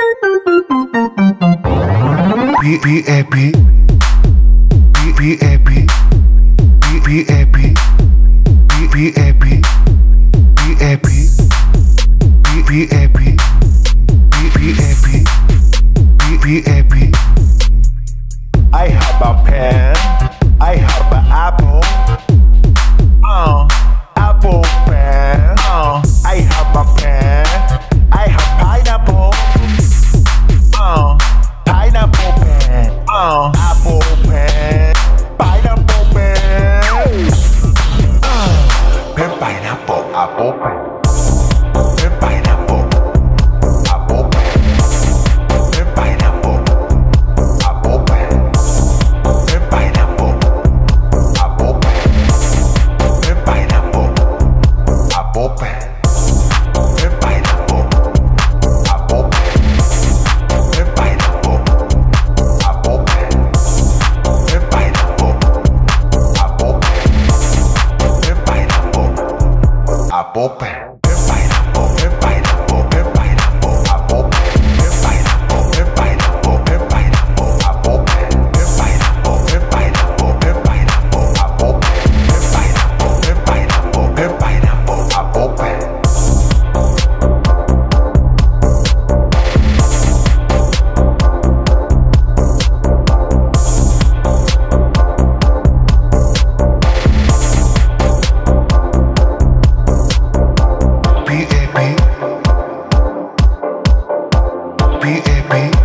PAP I have a pen. open. Popper. B A B.